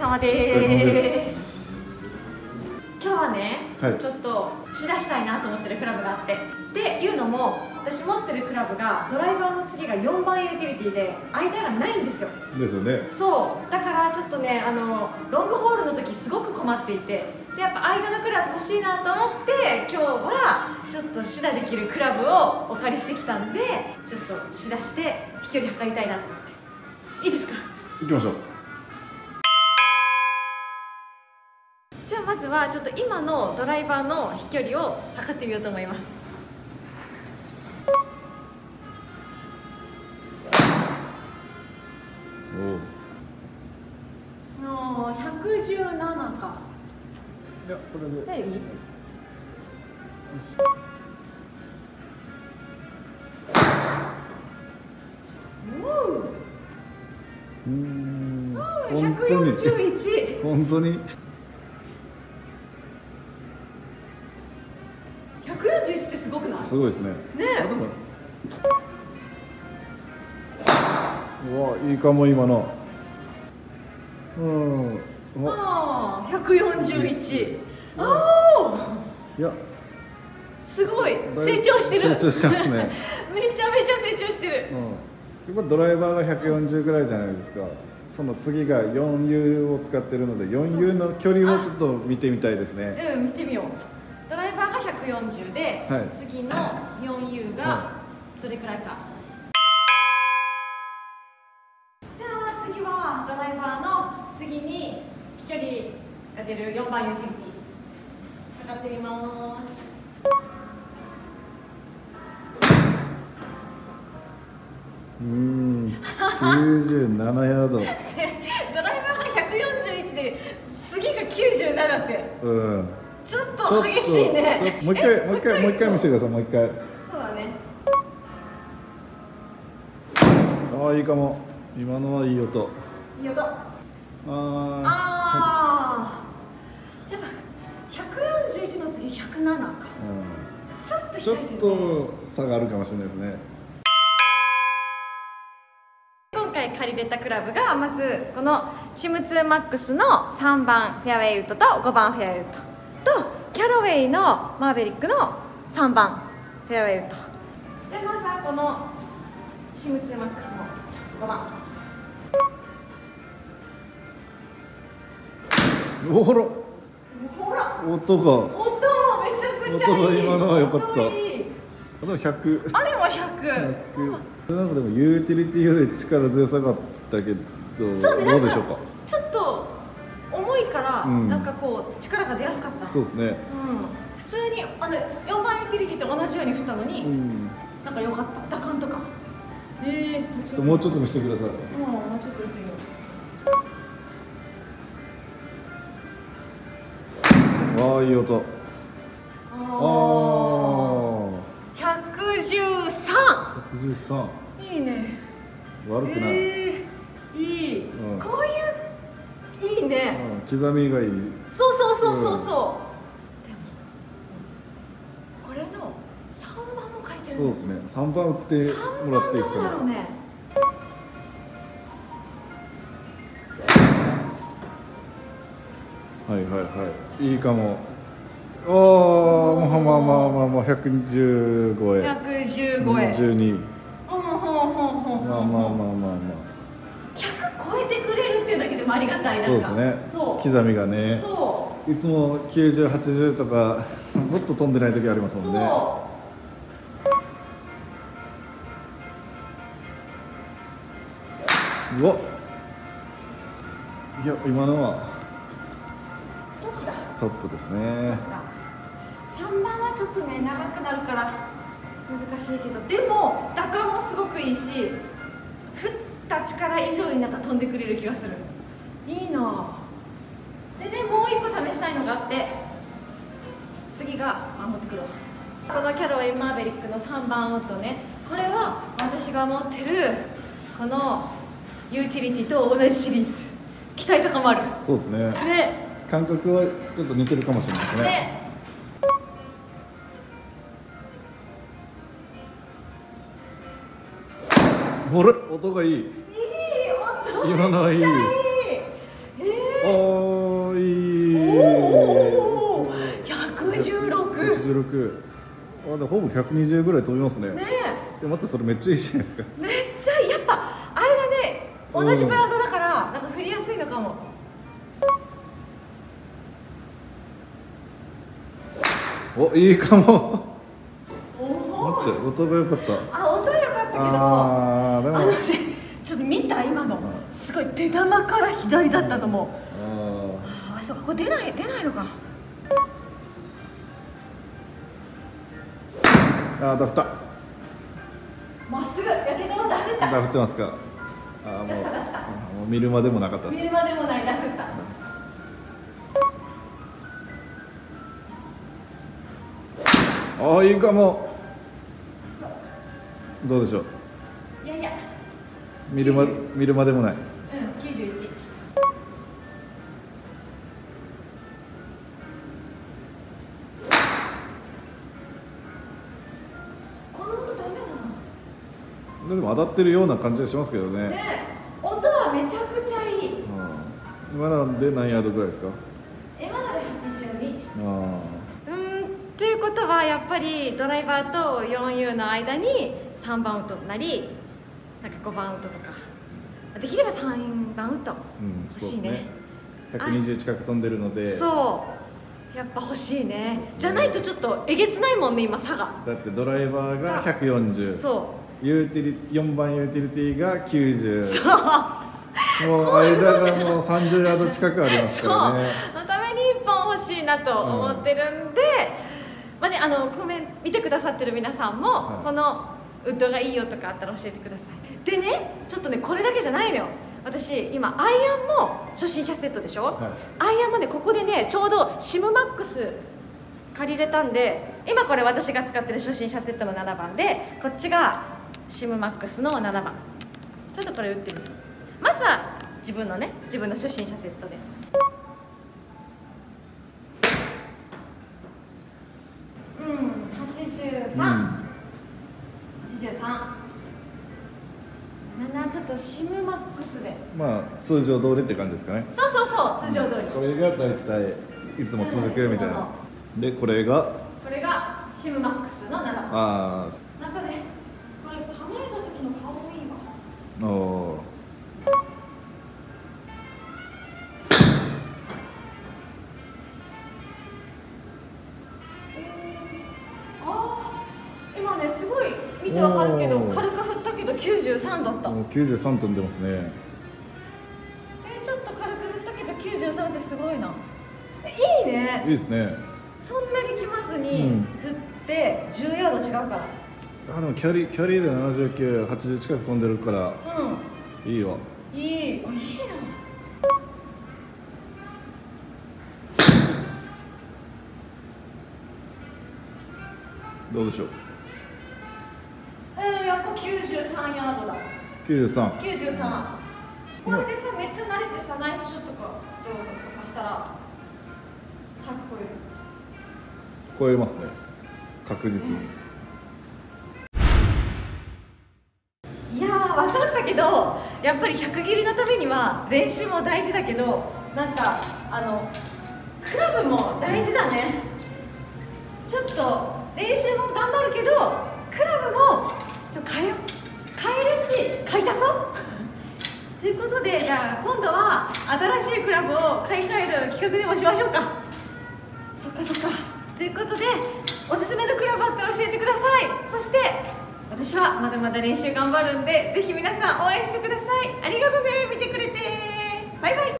様です。今日はね、はい。ちょっとしだしたいなと思ってるクラブがあって。っていうのも私持ってるクラブがドライバーの次が4番ユーティリティで間がないんですよ。ですよね。そう。だからちょっとねあのロングホールの時すごく困っていて。でやっぱ間のクラブ欲しいなと思って今日はちょっとシダできるクラブをお借りしてきたんでちょっとシダして飛距離測りたいなと思って。いいですか？行きましょうじゃあまずはちょっと今のドライバーの飛距離を測ってみようと思います。おもう117か。いやこれで。何う。ーん。お本当に。141本当に141ってすごくない？すごいですね。ね。うわいいかも今の。うん。おああ141あいや。あすごい。成長してる。成長してますね。めちゃめちゃ成長してる。うん。やっぱドライバーが140ぐらいじゃないですか。その次が 4U を使ってるので 4U の距離をちょっと見てみたいですね。うん見てみよう140で、はい。次の 4U がはどれくらいか、じゃあ次はドライバーの次に飛距離が出る4番ユーティリティ測ってみます。うーん97ヤード。でドライバーが141で次が97って。うんちょっと激しいね。ちょっともう一回もう一回もう一回見せてくださいもう一回。そうだね。ああいいかも。今のはいい音。いい音。ああやっぱ141の次107か。ちょっとちょっ開いてる、ね、と差があるかもしれないですね。今回借りれたクラブがまずこのシム2マックスの3番フェアウェイウッドと5番フェアウェイウッドとキャロウェイのマーベリックの3番フェアウェイウッド。じゃあまずはこのシム2マックスの5番。おら。ほら。音が。音もめちゃくちゃいい。音が今のは良かった。あでも100あれも100 100なんかでもユーティリティより力強さがあったけどそうねどうでしょうか？ちょっと重いから、うん。なんかこう力が出やすかったそうですね。うん、普通にあの4番ユーティリティと同じように振ったのに、うん。なんか良かった。打感とか。ええちょっともうちょっと見せてください。うんもうちょっと打ってみよわあいい音。うあああ113 113いいね。悪くない、ええいい、うん。こういういいね、うん、刻みがいいそうそうそうそう。そう、でもこれの3番も借りてるそうんですね3番打ってもらっていいですかどうだろうね？はいはいはい。いいかも。ああまあまあまあまあまあ115円。115円。12ほんほんほんほんまあまあまあまあま100超えてくれるっていうだけでもありがたいあそうですね。そう。刻みがね。そいつも9080とかもっと飛んでない時ありますもんね。う。わ。いや今のは。トップだ？トップですトね。ップだ3番はちょっとね長くなるから難しいけど。でも打感もすごくいいし振った力以上になんか飛んでくれる気がする。いいなぁでねもう一個試したいのがあって次があ持ってくるわ。このキャロウェイ・マーベリックの3番オットね。これは私が持ってるこのユーティリティと同じシリーズ。期待高まる。そうですね。ね。感覚はちょっと似てるかもしれないですね。ね。音がいい。いい音今のはいい。めっちゃいい。えおー116 116あでもほぼ120ぐらい飛びますね。ねでまたそれめっちゃいいじゃないですか。えめっちゃやっぱあれだね同じブランドだからなんか振りやすいのかも。おいいかも。おお待って音が良かった。あ音は良かったけど。あーでも。あのねちょっと見た今の。すごい出玉から左だったのも。ああそうかこれ出ない出ないのかあーダフった。まっすぐやけどはダフった。ダフってますか？あーもうもう見るまでもなかった見るまでもないダフった。ああいいかも。どうでしょう？いやいや。見るま見るまでもないでも当たってるような感じがしますけどね。なねえ音はめちゃくちゃいい。うん。今なんで何ヤードぐらいですか？今ので82あうーん。ということはやっぱりドライバーと 4U の間に3番ウッドなりなんか5番ウッドとか。できれば3番ウッドあうん欲しいね。そうですね。120近く飛んでるので。そう。やっぱ欲しいね。じゃないとちょっとえげつないもんね今差が。だってドライバーが140そユーティリ4番ユーティリティが90うそう。もう間がもう30ヤード近くありますからね。のために1本欲しいなと思ってるんで、まあね、あのコメント見てくださってる皆さんも、はい。このウッドがいいよとかあったら教えてください。でねちょっとねこれだけじゃないのよ。私今アイアンも初心者セットでしょ、はい。アイアンもねここでねちょうどシムマックス借りれたんで今これ私が使ってる初心者セットの7番でこっちがシムマックスの7番。ちょっとこれ打ってみるまずは自分のね自分の初心者セットで。うん83、うん。83 7ちょっとシムマックスで。まあ通常通りって感じですかね。そうそうそう通常通り、これが大体いつも続くみたいな。でこれが？これがシムマックスの7番。あなんかねこれ構えた時の顔もいいわあおあー今ねすごい見てわかるけど軽く振ったけど93だった。もう93飛んでますね。えーちょっと軽く振ったけど93ってすごいな。えいいいいねですね。そんなに来まずうにん。振って10ヤード違うからあでもキャリーキャリーで7980近く飛んでるから。ういいわ。んいい。あいいなどうでしょう？えー、やっぱ93ヤードだ。93 93これでさめっちゃ慣れてさナイスショットかどうとかしたら100超える。超えますね。確実にけどやっぱり100切りのためには練習も大事だけどなんかあのクラブも大事だね。ちょっと練習も頑張るけどクラブもちょっと変え変えるし買い足そうということでじゃあ今度は新しいクラブを買い替える企画でもしましょうか。そっかそっか。ということでおすすめのクラブあったら教えてください。そして私はまだまだ練習頑張るんでぜひ皆さん応援してください。ありがとね。見てくれて。バイバイ。